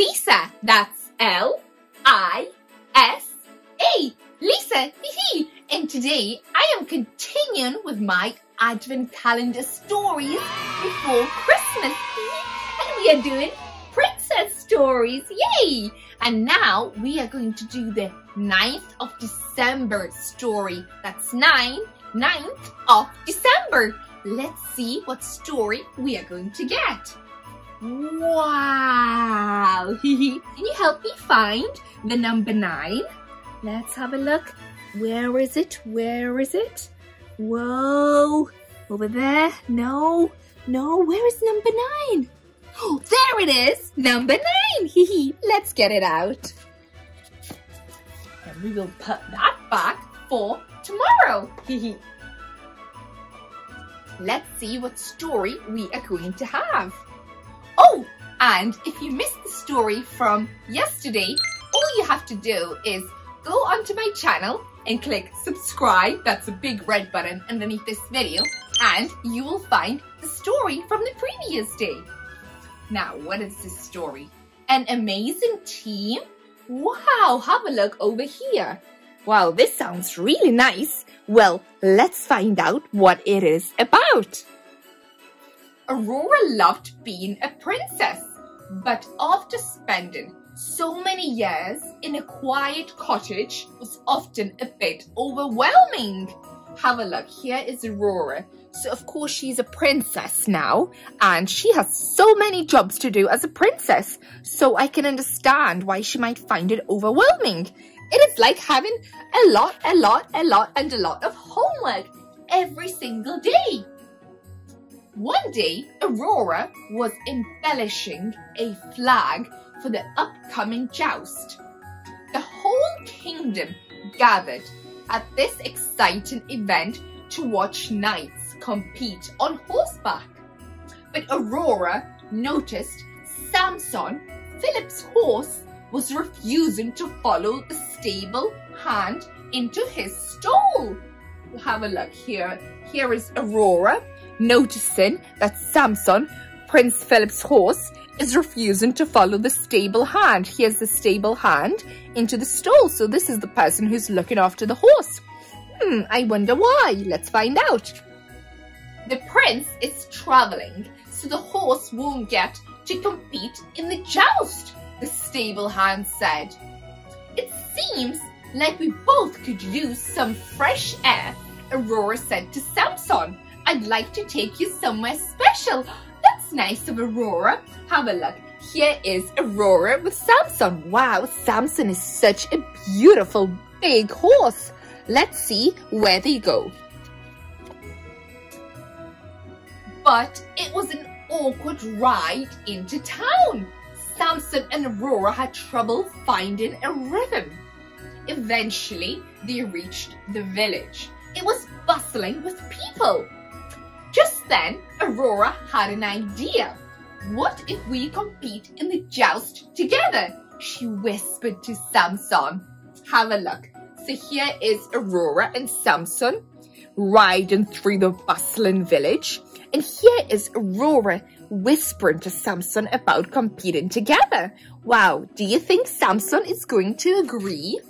Lisa. That's L-I-S-A. Lisa, and today I am continuing with my Advent calendar stories before Christmas. and we are doing princess stories, yay! And now we are going to do the 9th of December story. That's 9, 9th of December. Let's see what story we are going to get. Wow! Can you help me find the number 9? Let's have a look. Where is it? Where is it? Whoa! Over there? No, no, where is number 9? Oh, there it is! Number 9! Hee Let's get it out. And we will put that back for tomorrow. Hee Let's see what story we are going to have. And if you missed the story from yesterday, all you have to do is go onto my channel and click subscribe. That's a big red button underneath this video and you will find the story from the previous day. Now, what is this story? An amazing team? Wow, have a look over here. Wow, this sounds really nice. Well, let's find out what it is about. Aurora loved being a princess, but after spending so many years in a quiet cottage was often a bit overwhelming. Have a look, here is Aurora. So of course she's a princess now and she has so many jobs to do as a princess. So I can understand why she might find it overwhelming. It is like having a lot, a lot, a lot and a lot of homework every single day. One day, Aurora was embellishing a flag for the upcoming joust. The whole kingdom gathered at this exciting event to watch knights compete on horseback. But Aurora noticed Samson, Philip's horse, was refusing to follow the stable hand into his stall. We'll Have a look here. Here is Aurora noticing that Samson, Prince Philip's horse, is refusing to follow the stable hand. he Here's the stable hand into the stall. So this is the person who's looking after the horse. Hmm, I wonder why. Let's find out. The prince is traveling, so the horse won't get to compete in the joust, the stable hand said. It seems like we both could use some fresh air, Aurora said to Samson. I'd like to take you somewhere special. That's nice of Aurora. Have a look. Here is Aurora with Samson. Wow, Samson is such a beautiful big horse. Let's see where they go. But it was an awkward ride into town. Samson and Aurora had trouble finding a rhythm. Eventually, they reached the village. It was bustling with people. Then, Aurora had an idea. What if we compete in the joust together? She whispered to Samson. Have a look. So here is Aurora and Samson riding through the bustling village. And here is Aurora whispering to Samson about competing together. Wow, do you think Samson is going to agree?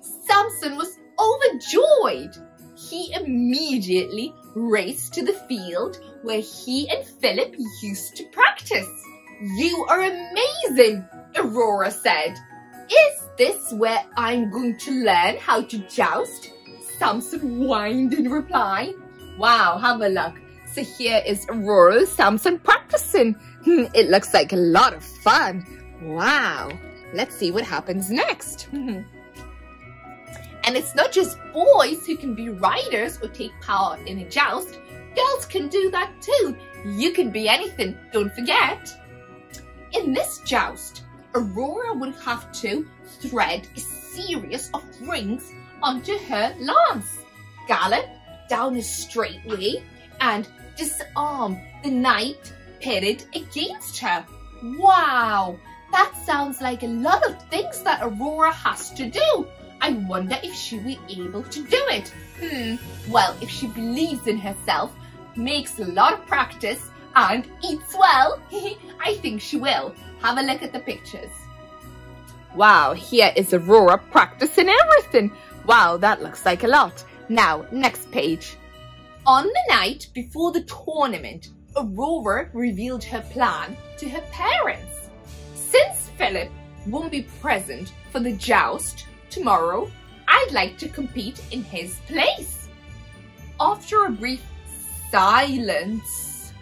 Samson was overjoyed he immediately raced to the field where he and Philip used to practice. You are amazing, Aurora said. Is this where I'm going to learn how to joust? Samson whined in reply. Wow, have a look. So here is Aurora Samson practicing. Hmm, it looks like a lot of fun. Wow. Let's see what happens next. And it's not just boys who can be riders or take part in a joust. Girls can do that too. You can be anything, don't forget. In this joust, Aurora would have to thread a series of rings onto her lance, gallop down a straight way, and disarm the knight pitted against her. Wow, that sounds like a lot of things that Aurora has to do. I wonder if she'll be able to do it. Hmm, well, if she believes in herself, makes a lot of practice, and eats well? I think she will. Have a look at the pictures. Wow, here is Aurora practicing everything. Wow, that looks like a lot. Now, next page. On the night before the tournament, Aurora revealed her plan to her parents. Since Philip won't be present for the joust tomorrow, I'd like to compete in his place. After a brief silence,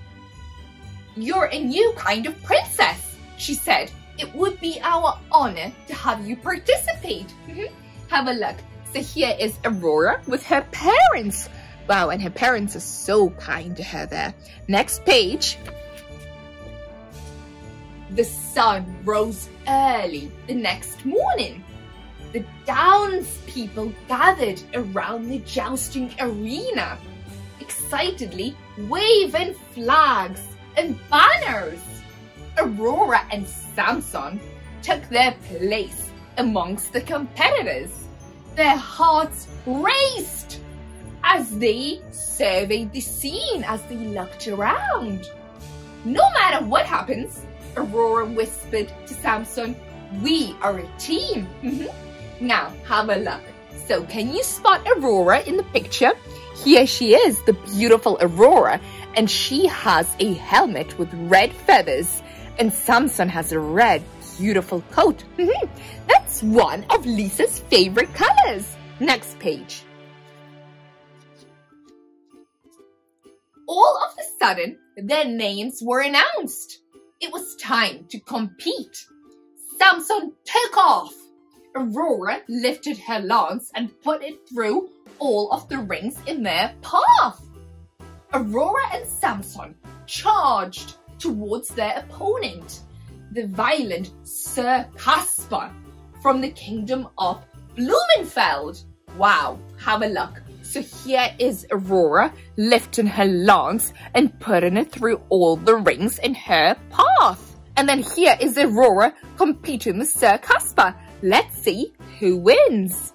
You're a new kind of princess, she said. It would be our honor to have you participate. Mm-hmm. have a look. So here is Aurora with her parents. Wow, and her parents are so kind to her there. Next page. The sun rose early the next morning. The townspeople gathered around the jousting arena, excitedly waving flags and banners. Aurora and Samson took their place amongst the competitors. Their hearts raced as they surveyed the scene as they looked around. No matter what happens, Aurora whispered to Samson, we are a team. Mm-hmm. Now have a look. So can you spot Aurora in the picture? Here she is, the beautiful Aurora, and she has a helmet with red feathers, and Samson has a red beautiful coat. Mm-hmm. That's one of Lisa's favorite colors. Next page. All of a sudden, their names were announced. It was time to compete. Samson took off. Aurora lifted her lance and put it through all of the rings in their path. Aurora and Samson charged towards their opponent the violent Sir Caspar from the kingdom of Blumenfeld. Wow, have a look. So here is Aurora lifting her lance and putting it through all the rings in her path. And then here is Aurora competing with Sir Caspar. Let's see who wins.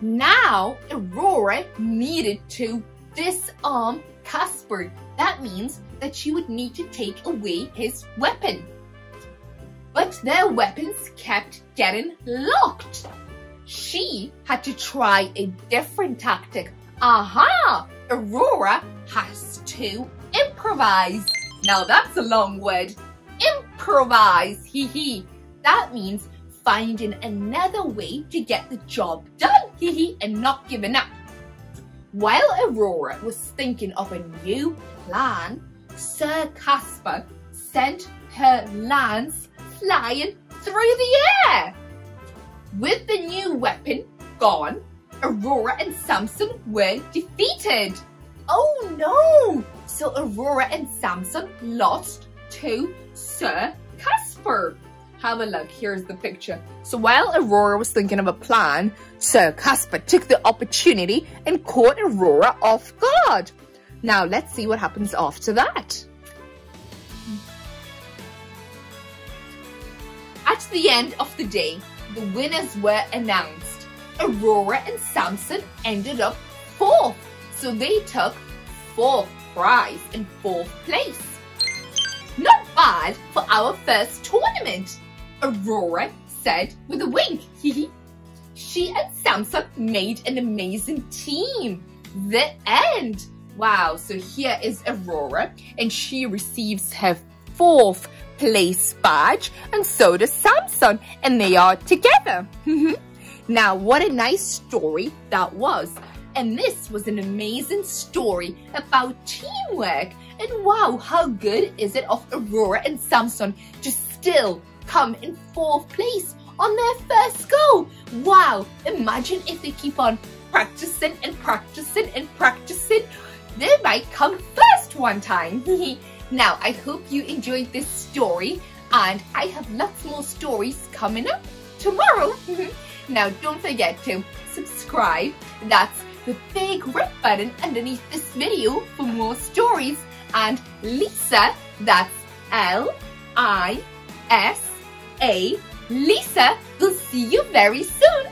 Now, Aurora needed to disarm Caspar. That means that she would need to take away his weapon. But their weapons kept getting locked. She had to try a different tactic. Aha! Aurora has to improvise. Now that's a long word. Improvise, hee hee. That means finding another way to get the job done, hee hee, and not giving up. While Aurora was thinking of a new plan, Sir Caspar sent her lance flying through the air. With the new weapon gone, Aurora and Samson were defeated. Oh no! So Aurora and Samson lost to Sir Casper. Have a look, here's the picture. So while Aurora was thinking of a plan, Sir Casper took the opportunity and caught Aurora off guard. Now let's see what happens after that. At the end of the day, the winners were announced. Aurora and Samson ended up fourth, so they took fourth prize in fourth place. Bad for our first tournament, Aurora said with a wink. she and Samson made an amazing team. The end. Wow, so here is Aurora and she receives her fourth place badge and so does Samson and they are together. now, what a nice story that was. And this was an amazing story about teamwork. And wow, how good is it of Aurora and Samson to still come in fourth place on their first go. Wow, imagine if they keep on practicing and practicing and practicing. They might come first one time. now, I hope you enjoyed this story and I have lots more stories coming up tomorrow. now, don't forget to subscribe. That's the big red button underneath this video for more stories. And Lisa, that's L-I-S a Lisa. We'll see you very soon.